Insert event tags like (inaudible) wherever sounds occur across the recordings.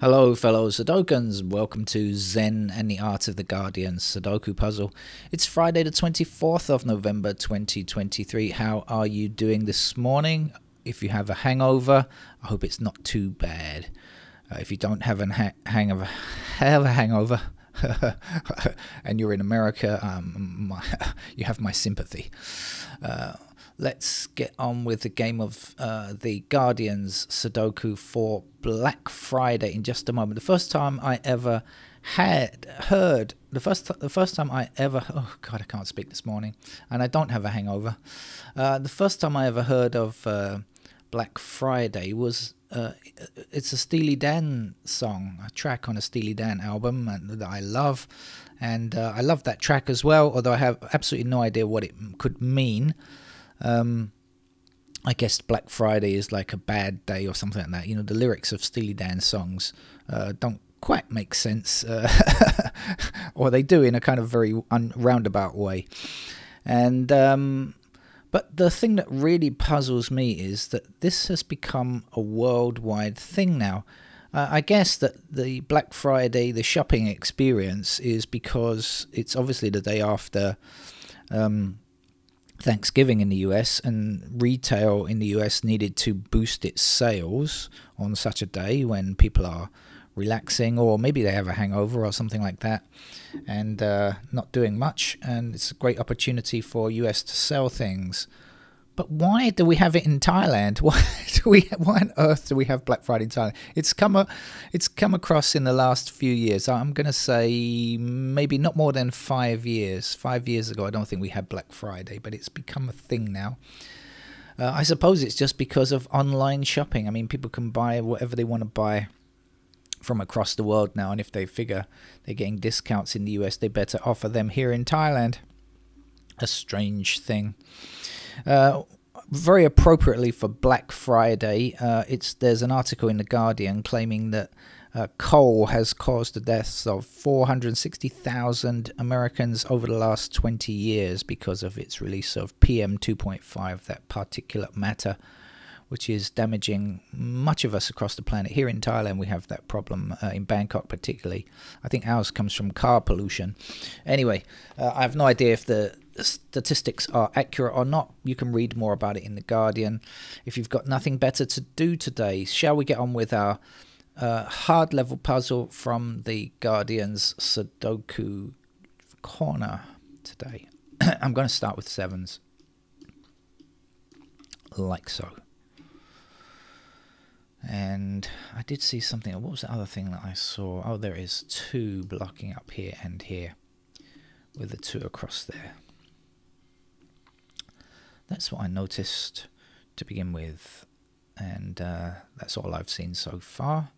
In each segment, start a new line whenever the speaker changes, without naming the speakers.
Hello, fellow Sudokans. Welcome to Zen and the Art of the Guardian Sudoku Puzzle. It's Friday, the 24th of November 2023. How are you doing this morning? If you have a hangover, I hope it's not too bad. Uh, if you don't have a ha- hangover, (laughs) have a hangover, (laughs) and you're in America, um, my, (laughs) you have my sympathy. Uh, let's get on with the game of uh, the Guardians Sudoku for Black Friday in just a moment. The first time I ever had heard the first the first time I ever oh god I can't speak this morning and I don't have a hangover. Uh, the first time I ever heard of uh, Black Friday was uh, it's a Steely Dan song, a track on a Steely Dan album that I love, and uh, I love that track as well. Although I have absolutely no idea what it could mean. Um, I guess Black Friday is like a bad day or something like that. You know, the lyrics of Steely Dan songs uh, don't quite make sense, uh, (laughs) or they do in a kind of very un- roundabout way. And um, but the thing that really puzzles me is that this has become a worldwide thing now. Uh, I guess that the Black Friday, the shopping experience, is because it's obviously the day after. Um, Thanksgiving in the US, and retail in the US needed to boost its sales on such a day when people are relaxing, or maybe they have a hangover or something like that, and uh, not doing much. And it's a great opportunity for US to sell things. But why do we have it in Thailand? (laughs) Why do we? Why on earth do we have Black Friday in Thailand? It's come, a, it's come across in the last few years. I'm going to say maybe not more than five years. Five years ago, I don't think we had Black Friday, but it's become a thing now. Uh, I suppose it's just because of online shopping. I mean, people can buy whatever they want to buy from across the world now, and if they figure they're getting discounts in the US, they better offer them here in Thailand. A strange thing. Uh, very appropriately for Black Friday, uh, it's there's an article in the Guardian claiming that uh, coal has caused the deaths of 460,000 Americans over the last 20 years because of its release of PM 2.5, that particulate matter, which is damaging much of us across the planet. Here in Thailand, we have that problem, uh, in Bangkok particularly. I think ours comes from car pollution. Anyway, uh, I have no idea if the statistics are accurate or not. You can read more about it in The Guardian. If you've got nothing better to do today, shall we get on with our uh, hard level puzzle from The Guardian's Sudoku corner today? (clears throat) I'm going to start with sevens. Like so. And I did see something. What was the other thing that I saw? Oh, there is two blocking up here and here with the two across there. That's what I noticed to begin with, and uh, that's all I've seen so far.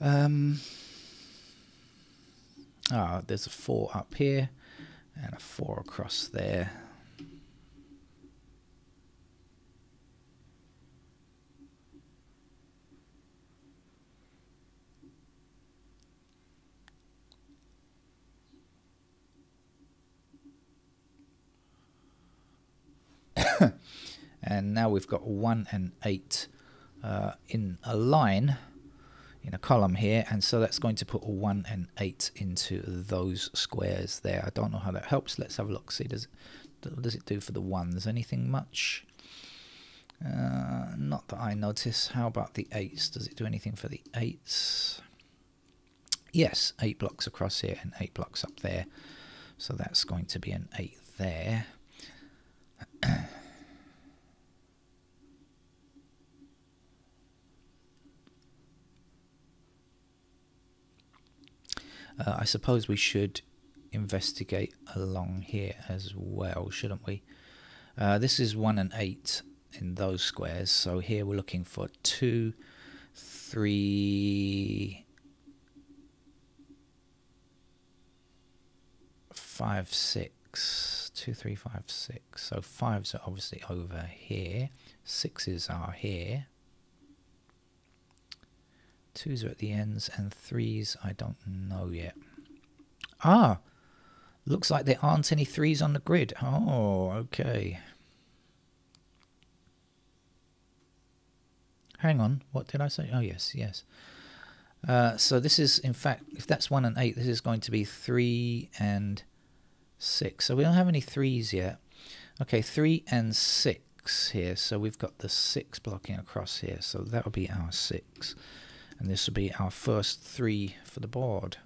Um, ah, there's a four up here and a four across there. And now we've got 1 and 8 uh, in a line in a column here. And so that's going to put a 1 and 8 into those squares there. I don't know how that helps. Let's have a look see does it, does it do for the ones? Anything much? Uh, not that I notice. How about the 8s does it do anything for the 8s yes 8 blocks across here and 8 blocks up there. So that's going to be an 8 there (clears throat) Uh, I suppose we should investigate along here as well, shouldn't we? Uh, this is 1 and 8 in those squares, so here we're looking for 2, 3, 5, 6, 2, 3, 5, 6. So 5s are obviously over here, 6s are here. Twos are at the ends, and threes I don't know yet. Ah, Looks like there aren't any threes on the grid. Oh, okay. Hang on, what did I say? Oh, yes, yes. Uh, so this is, in fact, if that's 1 and 8, this is going to be 3 and 6. So we don't have any 3s yet. Okay, 3 and 6 here. So we've got the 6 blocking across here. So that will be our 6. And this will be our first 3 for the board.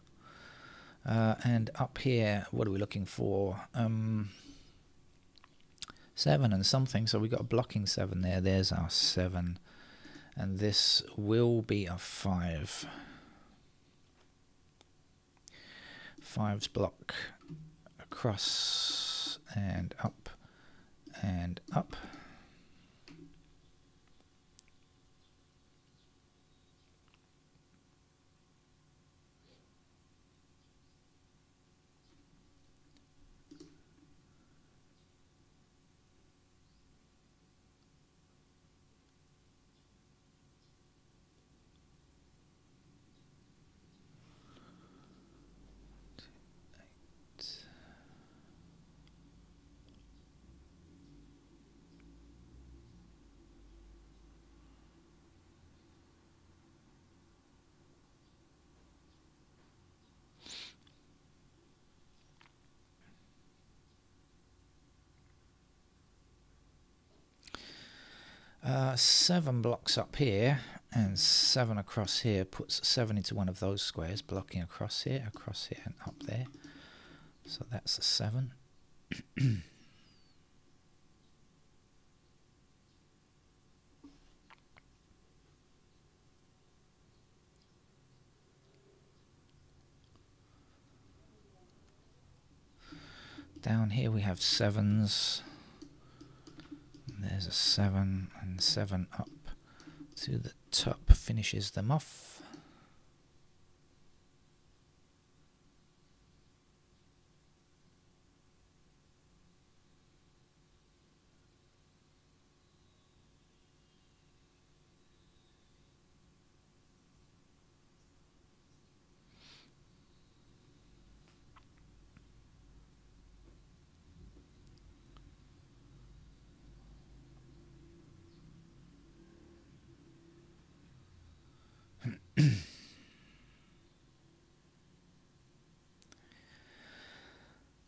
Uh, and up here, what are we looking for? Um, 7 and something. So we've got a blocking 7 there. There's our 7 and this will be a 5. Fives block across and up and up. Uh, seven blocks up here and seven across here puts seven into one of those squares, blocking across here, across here, and up there. So that's a seven. Down here we have sevens. There's a 7 and 7 up to the top finishes them off.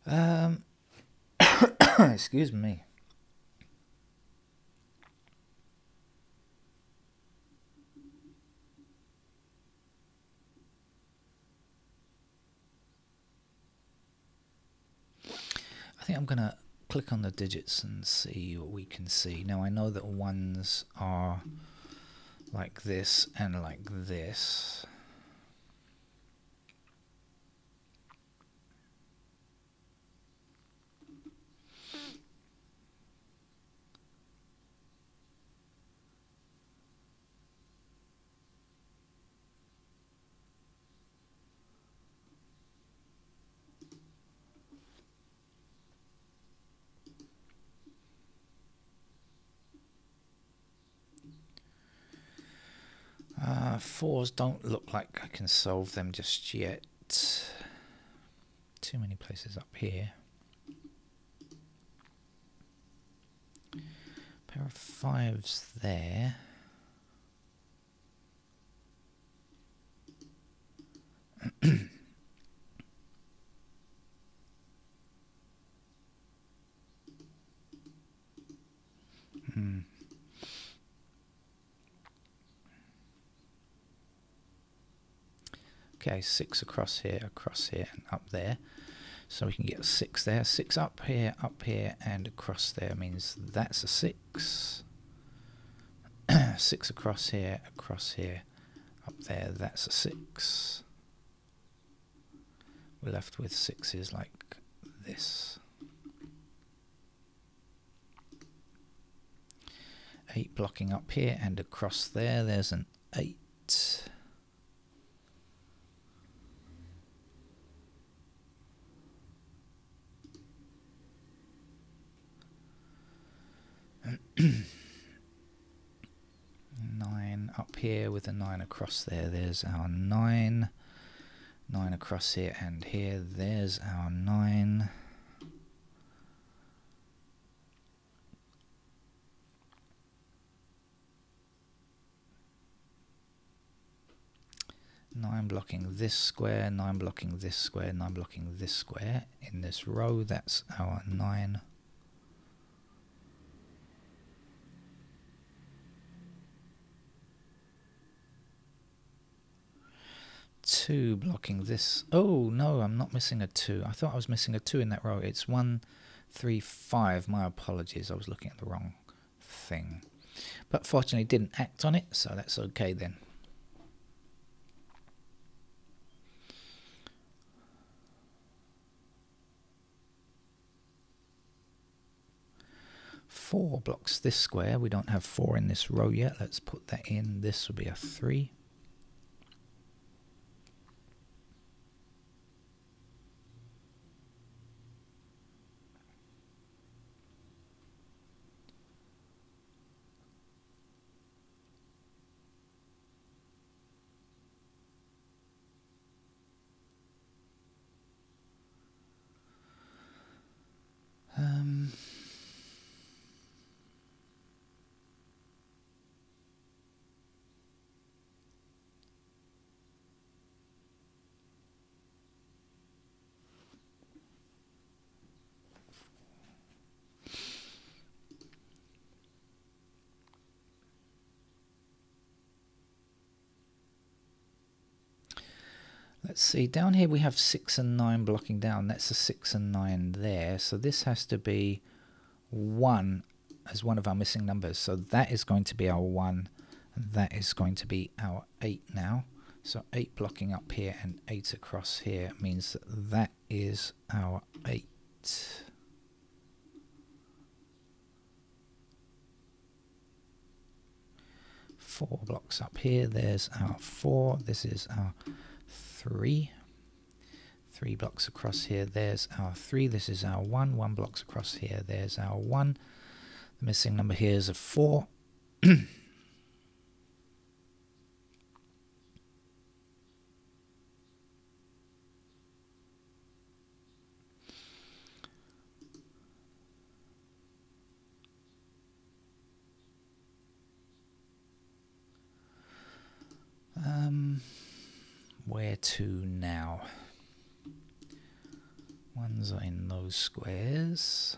um, excuse me. I think I'm going to click on the digits and see what we can see. Now I know that ones are like this and like this. Uh, fours don't look like I can solve them just yet. Too many places up here. Pair of fives there. (clears throat) Okay, six across here, across here, and up there. So we can get six there. Six up here, up here, and across there means that's a six. (clears throat) six across here, across here, up there, that's a six. We're left with sixes like this. Eight blocking up here and across there, there's an eight. (clears throat) nine up here with a nine across there. There's our nine. 9 across here and here. There's our 9. Nine blocking this square, nine blocking this square, nine blocking this square. In this row, that's our nine. Two blocking this. Oh, no, I'm not missing a two. I thought I was missing a two in that row. It's one, three, five. My apologies. I was looking at the wrong thing. But fortunately didn't act on it, so that's okay then. Four blocks this square. We don't have four in this row yet. Let's put that in. This will be a three. Let's see, down here we have 6 and 9 blocking down. That's a 6 and 9 there. So this has to be 1 as one of our missing numbers. So that is going to be our 1, and that is going to be our 8 now. So 8 blocking up here and 8 across here means that that is our 8. Four blocks up here, there's our 4, this is our three. Three blocks across here, there's our three. This is our one. One blocks across here, there's our one. The missing number here is a four. (clears throat) um, to now? Ones in those squares.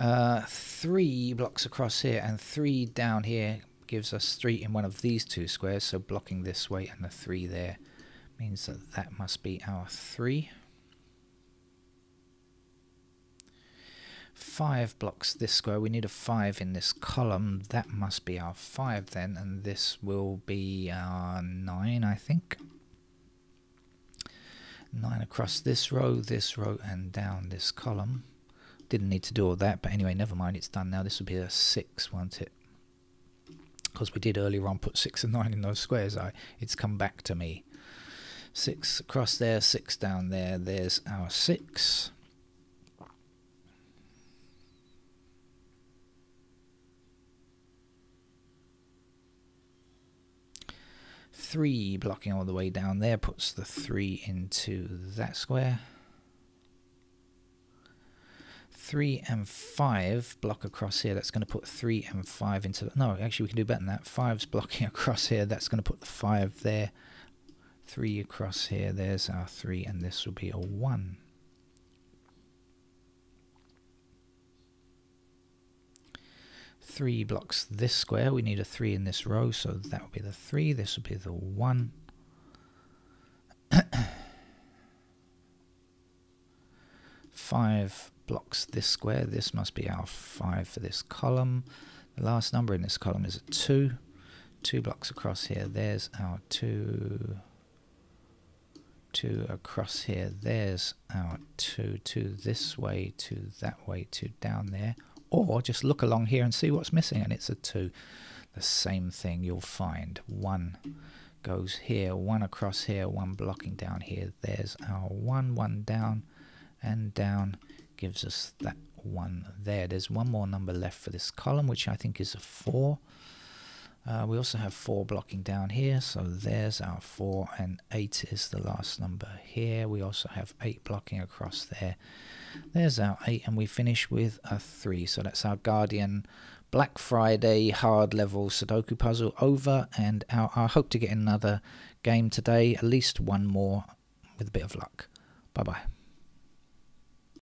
Uh, three blocks across here and three down here gives us three in one of these two squares. So blocking this way and the three there means that that must be our three. Five blocks this square. We need a five in this column. That must be our five then, and this will be our nine, I think. Nine across this row, this row, and down this column. Didn't need to do all that, but anyway, never mind, it's done now. This will be a 6, won't it? Because we did earlier on put 6 and 9 in those squares, I it's come back to me. 6 across there, 6 down there, there's our 6. Three blocking all the way down there puts the three into that square. 3 and 5 block across here. That's going to put 3 and 5 into... No, actually we can do better than that. 5's blocking (laughs) across here. That's going to put the 5 there. 3 across here. There's our 3 and this will be a 1. Three blocks this square. We need a three in this row, so that will be the three. This will be the one. (clears throat) Five blocks this square. This must be our 5 for this column. The last number in this column is a 2. Two blocks across here. There's our 2. 2 across here. There's our 2. 2 this way, 2 that way, 2 down there. or just look along here and see what's missing, and it's a 2. The same thing you'll find. 1 goes here, 1 across here, 1 blocking down here. There's our 1, 1 down, and down gives us that 1 there. There's one more number left for this column, which I think is a 4. Uh, we also have 4 blocking down here, so there's our 4, and 8 is the last number here. We also have 8 blocking across there. There's our 8, and we finish with a 3. So that's our Guardian Black Friday hard level Sudoku puzzle over, and our, I hope to get another game today, at least one more with a bit of luck. Bye bye.